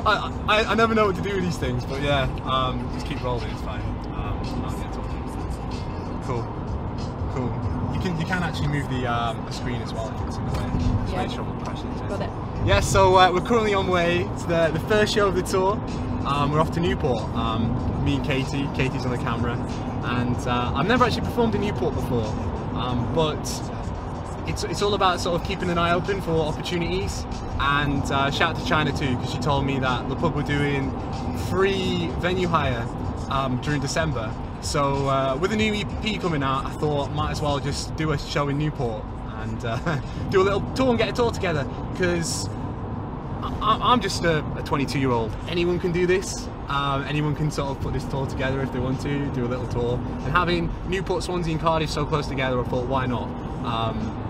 I, I, I never know what to do with these things, but yeah, um, just keep rolling. It's fine. Um. Cool, cool. You can you can actually move the um, the screen as well if it's in the way. Just Yeah. make sure what pressure it is. Got it. Yeah, so uh, we're currently on way to the, the first show of the tour. Um, we're off to Newport. Um, me and Katy. Katy's on the camera, and uh, I've never actually performed in Newport before, um, but it's, it's all about sort of keeping an eye open for opportunities. And uh, shout out to China too, because she told me that Le Pub were doing free venue hire um, during December. So uh, with a new EP coming out, I thought might as well just do a show in Newport and uh, do a little tour and get a tour together because I'm just a 22 year old. Anyone can do this. Um, anyone can sort of put this tour together if they want to, do a little tour. And having Newport, Swansea, and Cardiff so close together, I thought, why not? Um,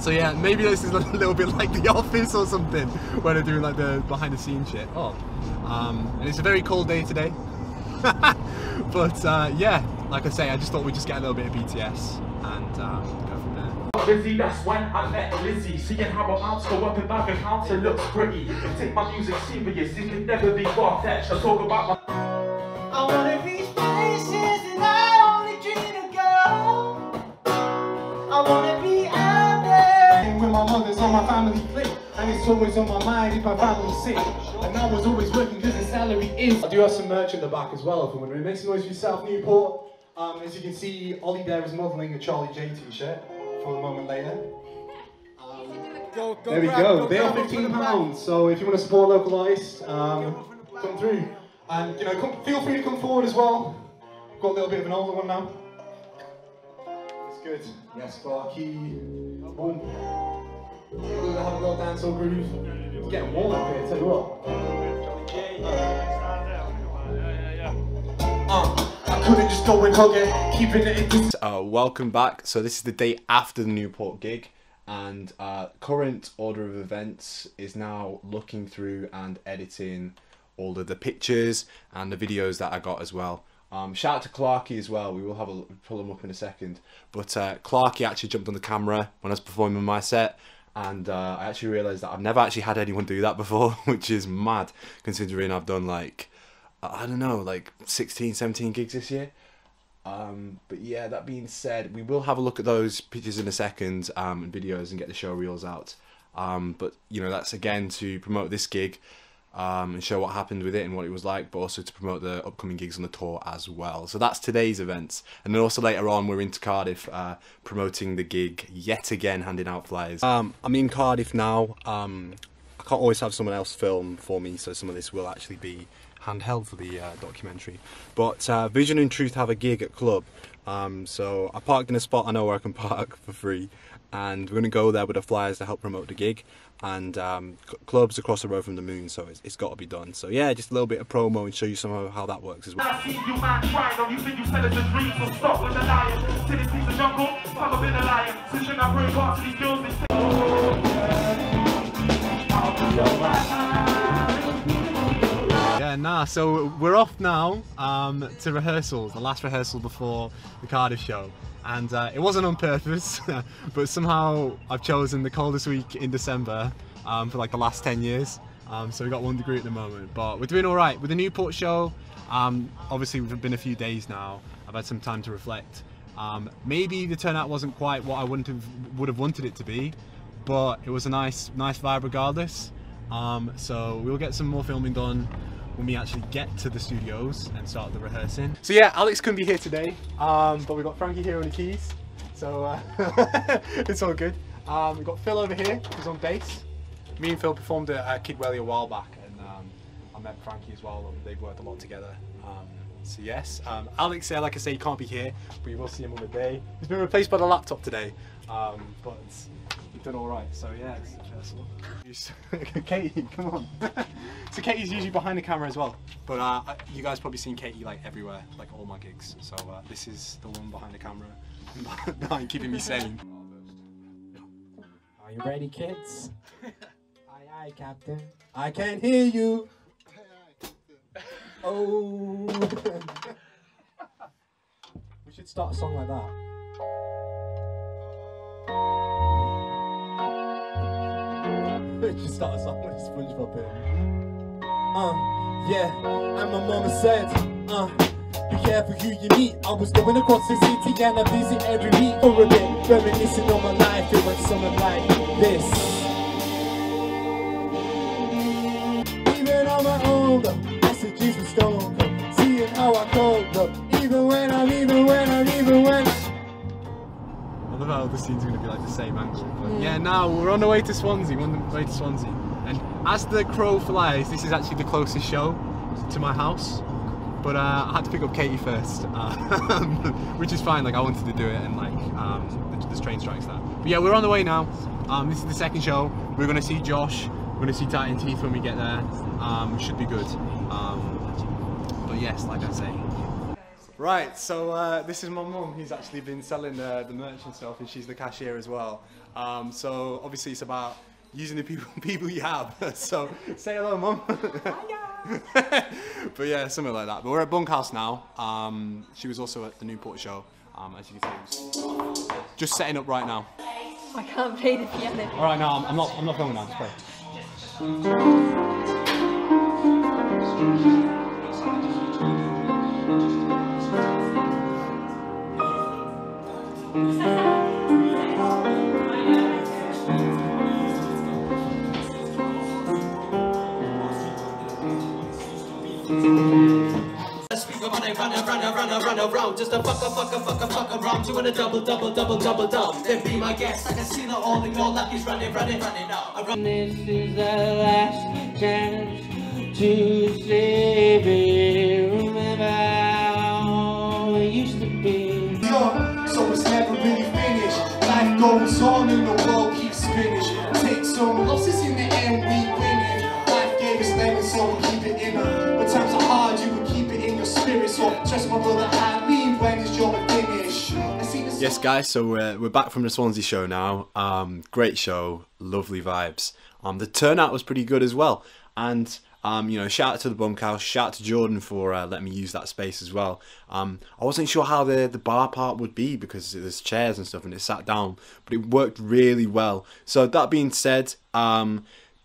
so yeah, maybe this is a little bit like The Office or something, where they're doing like the behind the scenes shit. Oh, um, and it's a very cold day today. but uh, yeah, like I say, I just thought we'd just get a little bit of BTS and uh, go from there. Busy, that's when I met Lizzie. Seeing how amounts go up in bank accounts, it looks pretty. Take my music serious, it can never be far fetched. I talk about my. My mother's on my family plate, and it's always on my mind if my family's sick. And I was always working because the salary is. I do have some merch in the back as well if you're wondering. Make some noise for yourself, Newport. Um, as you can see, Ollie there is modelling a Charlie J t-shirt for a moment later. Go, go There we grab- go. They are grab it from the fifteen back. pounds. So if you want to support local artist, um, come through. And you know, come, feel free to come forward as well. Got a little bit of an older one now. It's good. Yes, Sparky. Boom. It's getting warm up here. Tell you what. Uh, just go and hug it, it Uh, welcome back. So this is the day after the Newport gig, and uh, current order of events is now looking through and editing all of the pictures and the videos that I got as well. Um, shout out to Clarky as well. We will have a pull him up in a second. But uh, Clarky actually jumped on the camera when I was performing my set. And uh, I actually realised that I've never actually had anyone do that before, which is mad considering I've done like I don't know, like 16, 17 gigs this year. Um, but yeah, that being said, we will have a look at those pictures in a second um, and videos and get the show reels out. Um, but you know, that's again to promote this gig um, and show what happened with it and what it was like, but also to promote the upcoming gigs on the tour as well. So that's today's events, and then also later on we're into Cardiff uh, promoting the gig yet again, handing out flyers. Um, I'm in Cardiff now. Um, I can't always have someone else film for me, so some of this will actually be handheld for the uh, documentary. But uh, Vision and Truth have a gig at club, um, so I parked in a spot I know where I can park for free, and we're gonna go there with the flyers to help promote the gig. And um, clubs across the road from the moon, so it's, it's got to be done. So yeah, just a little bit of promo and show you some of how that works as well. I see you man on you think you stop with the jungle, lion. Since you're not these girls, they say. Nah. So we're off now um, to rehearsals, the last rehearsal before the Cardiff show, and uh, it wasn't on purpose, but somehow I've chosen the coldest week in December um, for like the last ten years. Um, so we got one degree at the moment, but we're doing all right with the Newport show. Um, obviously, we've been a few days now. I've had some time to reflect. Um, maybe the turnout wasn't quite what I wouldn't have would have wanted it to be, but it was a nice nice vibe regardless. Um, so we'll get some more filming done when we actually get to the studios and start the rehearsing. So yeah, Alex couldn't be here today, um, but we've got Frankie here on the keys, so uh, it's all good. Um, we've got Phill over here, who's on bass. Me and Phill performed at uh, Kidwelly a while back, and um, I met Frankie as well. and They've worked a lot together. Um, so yes, um, Alex there, like I say, he can't be here, but you will see him on the day. He's been replaced by the laptop today, um, but he's done all right. So yeah, it's successful. Katy, come on. so Katy's usually behind the camera as well, but uh, you guys probably seen Katy like everywhere, like all my gigs. So uh, this is the one behind the camera, behind keeping me sane. Are you ready, kids? aye, aye, Captain. I can't hear you. Oh. we should start a song like that. We should start a song with SpongeBob in. Uh, yeah, and my mama said, uh, be careful who you meet. I was going across the city and I visit every week for a bit, reminiscing on my life. It went something like this. Even on my own, messages were though, seeing how I cope, how the scene's going to be like the same angle. But yeah, now we're on the way to Swansea. We're on the way to Swansea. And as the crow flies, this is actually the closest show to my house. But uh, I had to pick up Katy first, uh, which is fine. Like I wanted to do it, and like um, the, the train strikes that. But yeah, we're on the way now. Um, this is the second show. We're gonna see Josh. We're gonna see Titan Teeth when we get there. Um, should be good. Um, but yes, like I say, Right, so uh, this is my mum who's actually been selling the, the merch and stuff, and she's the cashier as well. Um, so obviously it's about using the people people you have. so say hello, mum. but yeah, something like that. But we're at Bunkhouse now. Um, she was also at the Newport show, um, as you can see. Just setting up right now. I can't play the piano. All right, now I'm, I'm not I'm not filming now. Just play. Speak of money, run, run, run, run around. Just a fuck, a fuck, a fuck, a fuck around. You wanna double, double, double, double down. Then be my guest. I can see the all in your luck is running, running, running now. Run. This is the last chance to save it. Remember how it used to be. young, so it's never really finished. Life goes on and the world keeps spinning. Take some losses in the end, we Yes, guys. So we're, back from the Swansea show now. Um, great show, lovely vibes. Um, the turnout was pretty good as well, and um, you know, shout out to the bunkhouse, shout out to Jordan for uh, letting me use that space as well. Um, I wasn't sure how the the bar part would be because there's chairs and stuff, and it sat down, but it worked really well. So that being said, um,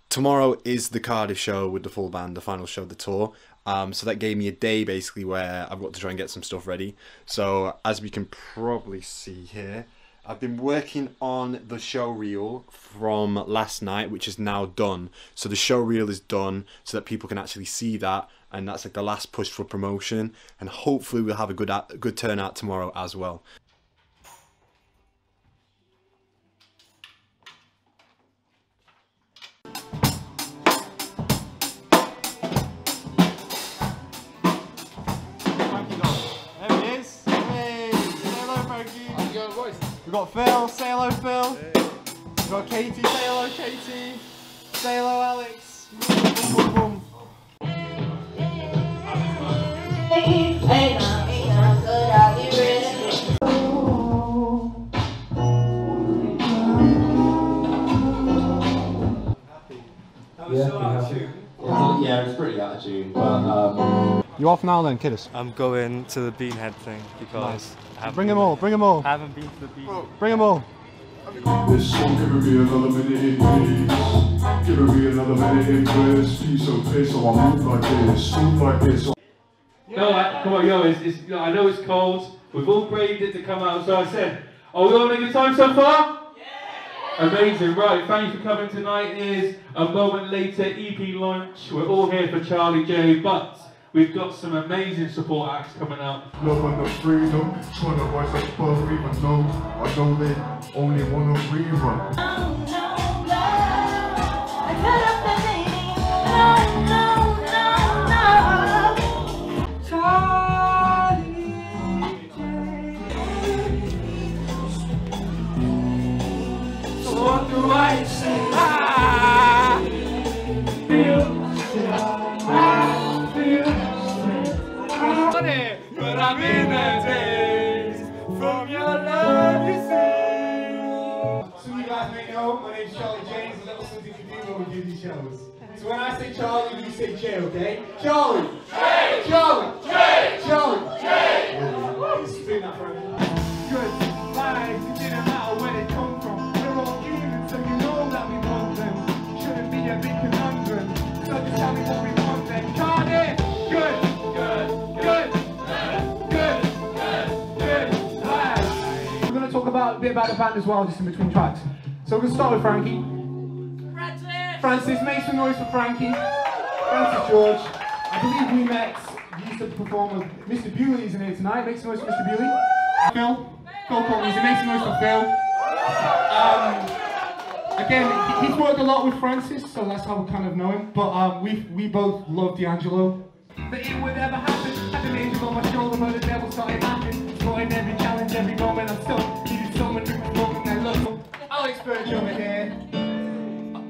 tomorrow is the Cardiff show with the full band, the final show of the tour. Um, so that gave me a day basically where I've got to try and get some stuff ready. So as we can probably see here, I've been working on the show reel from last night, which is now done. So the show reel is done so that people can actually see that, and that's like the last push for promotion. And hopefully we'll have a good a good turnout tomorrow as well. We've got Phill. Say hello, Phill. We've got Katy. Say hello, Katy. Say hello, Alex. Boom, boom, boom. Yeah, it's pretty out of tune, but um, You off now then, Kiddus? I'm going to the Beanhead thing because I haven't Bring them all. Oh. Bring them all. there. I haven't been to the Beanhead. Bring them all. This song give me another minute, please. Give me another minute, please. Piece of piss, so I move like this, move like this. No, I, come on, yo, it's, it's, you know, I know it's cold. We've all braved it to come out. So I said, are we all having a good time so far? Yeah! Amazing, right. Thank you for coming tonight. Is a moment later EP launch. We're all here for Charlie J, but we've got some amazing support acts coming up. Love and the freedom, trying to rise above, even though I know they only want to rerun. What name's Charlie James, and something do when we do these shows. So when I say Charlie, you say Jay, okay? Charlie! Jay! Charlie! Jay! Charlie! Jay! Spin that for. Good. It didn't matter where they come from. We're all you know that we want them. Shouldn't be a big conundrum. So just tell me what we want then. Charlie! Good! Good! Good! Good! Good! We're going to talk about, a bit about the band as well, just in between tracks. So we're gonna start with Frankie. Francis! Francis, make some noise for Frankie. Francis George. I believe we met, used to perform with Mr. Bewley isn't here tonight. Make some noise for Mr. Bewley. Phill. Phil Collins, make some noise for Phill. Um, again, he's worked a lot with Francis, so that's how we kind of know him. But um, we we both love D'Angelo. That it would ever happen. Had an angel on my shoulder, but the devil started laughing. Exploring every challenge, every moment. I'm still Over here.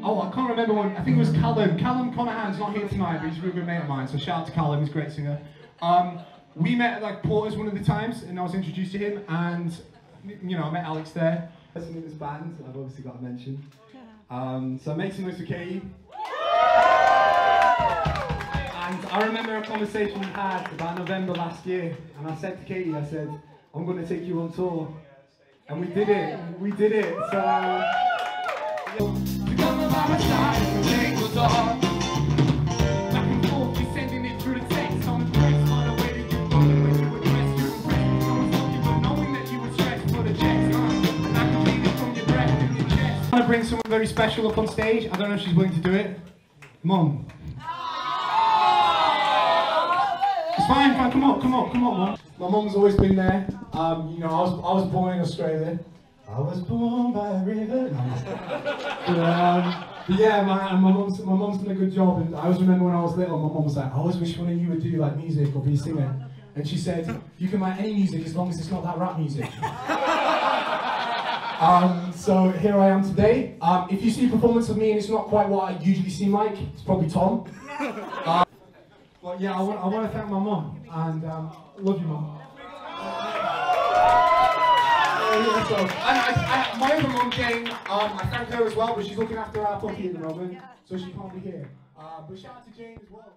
Oh, I can't remember when. I think it was Callum. Callum Conahan's not here tonight, but he's a really good mate of mine. So shout out to Callum. He's a great singer. Um, we met at like Porter's one of the times, and I was introduced to him, and you know I met Alex there. Listening to this band, I've obviously got to mention. Um, so make some noise for Katy. And I remember a conversation we had about November last year, and I said to Katy, I said, I'm going to take you on tour. And we did it. We did it. So. You side the. Back and forth, we sending it through the text. By the way that you when you were dressed. You're impressed. I was lucky for knowing that you were stressed for the. Uh, and I can feel it from your breath and your chest. I'm gonna bring someone very special up on stage. I don't know if she's willing to do it. Mom. It's fine, fine. Come on, come on, come on, mom. My mom's always been there. Um, you know, I was I was born in Australia. I was born by a river. No, but, um, but yeah, my my mom's my mom's done a good job. And I always remember when I was little, my mom was like, I always wish one of you would do like music or be a singer. And she said, you can write any music as long as it's not that rap music. Um, so here I am today. Um, if you see a performance of me and it's not quite what I usually seem like, it's probably Tom. Uh, but yeah, I want, I want to thank my mum and um, love you, mum. Yeah, so- and I, I, my other mum, Jane, um, I thank her as well, but she's looking after our puppy at the moment, so she can't be here. Uh, but shout out to Jane as well.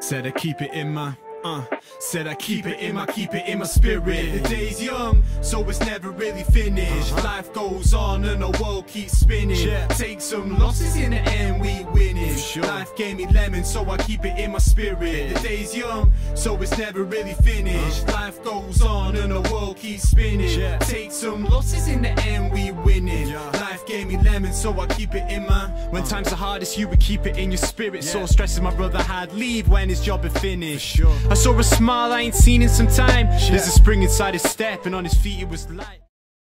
Said I keep it in my, uh, said I keep it in my, keep it in my spirit. The day's young, so it's never really finished. Uh-huh. Life goes on and the world keeps spinning. Take some losses in the end, we winning. Life gave me lemons, so I keep it in my spirit. The day's young, so it's never really finished. Uh-huh. Life goes on and the world keeps spinning. Take some losses in the end, we win winning. Life gave me lemons, so I keep it in my. When uh-huh. times are hardest, you would keep it in your spirit. So stresses my brother had leave when his job had finished. I saw a smile I ain't seen in some time. There's a spring inside his step, and on his feet it was light.